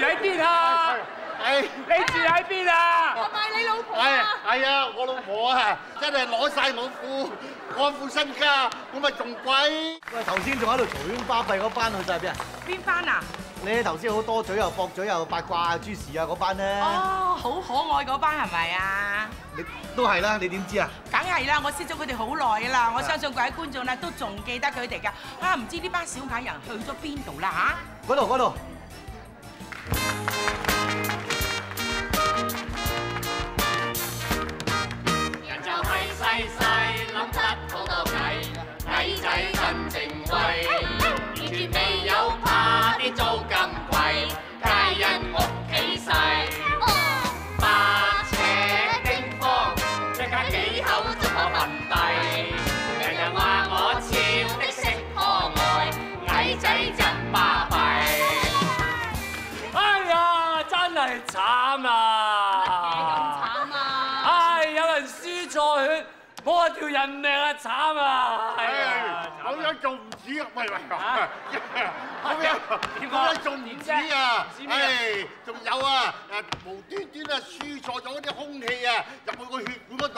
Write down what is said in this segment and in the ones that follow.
住喺邊啊？係你住喺邊啊？我買你老婆係啊！係啊！我老婆啊，真係攞晒我副我副身家，我咪仲貴。喂，頭先仲喺度嘈喧巴閉嗰班去晒邊啊？邊班啊？你頭先好多嘴又駁嘴又八卦啊、諸事啊嗰班咧，哦，好可愛嗰班係咪啊？你都係啦，你點知啊？梗係啦，我識咗佢哋好耐㗎啦，我相信各位觀眾咧都仲記得佢哋㗎。啊，唔知呢班小矮人去咗邊度啦嗰度嗰度，人就係細細諗得好多計，矮仔真正威，完全未有怕啲租金貴，皆因屋企細。八尺丁方，一家幾口足可瞓低，人人話我超的識可愛，矮仔真巴慘啊！咁慘啊！唉，有人輸錯血，冇一條人命啊！慘啊！係啊，咁樣仲唔止啊！喂喂，啊咁樣點啊咁樣仲唔止啊！唉，仲有啊！誒無端端啊輸錯咗啲空氣啊，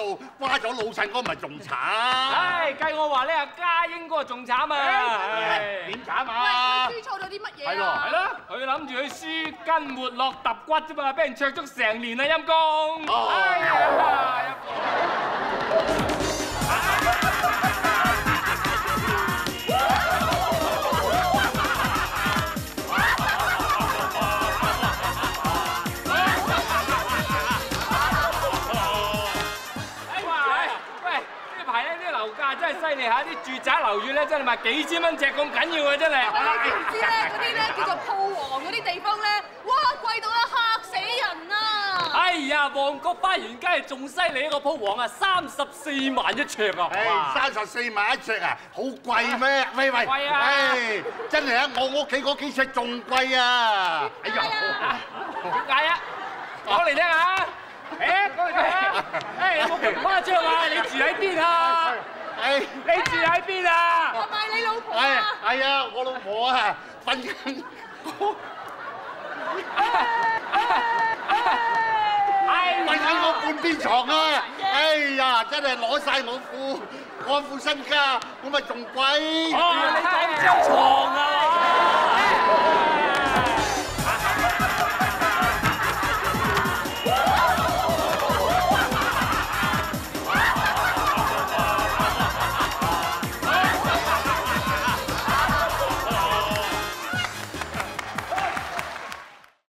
度瓜咗老細，嗰咪仲慘？唉，計我話咧，阿嘉英嗰個仲慘啊！唉點慘啊？輸錯咗啲乜嘢係咯係咯，佢諗住去輸筋活絡揼骨啫嘛，俾人灼足成年啊陰公！哦哎呀，哎樓價真係犀利嚇，啲住宅樓宇咧真係賣幾千蚊尺咁緊要啊！真係。你知唔知咧？嗰啲咧叫做鋪王嗰啲地方咧，哇貴到咧嚇死人啊！哎呀，旺角花園街仲犀利一個鋪王啊，三十四萬一尺啊！三十四萬一尺啊，好貴咩？喂喂，貴啊唉，真係啊，我屋企嗰幾尺仲貴啊！哎呀，點解啊？講嚟聽下。誒，講嚟聽下。誒，有冇咁誇張啊？你住喺邊啊？唉，你住喺邊啊？我買你老婆係啊！係啊，我老婆啊，瞓緊。哎瞓喺我半邊床啊！哎呀，真係攞晒我副我副身家，我咪仲貴。哦，你講張床啊？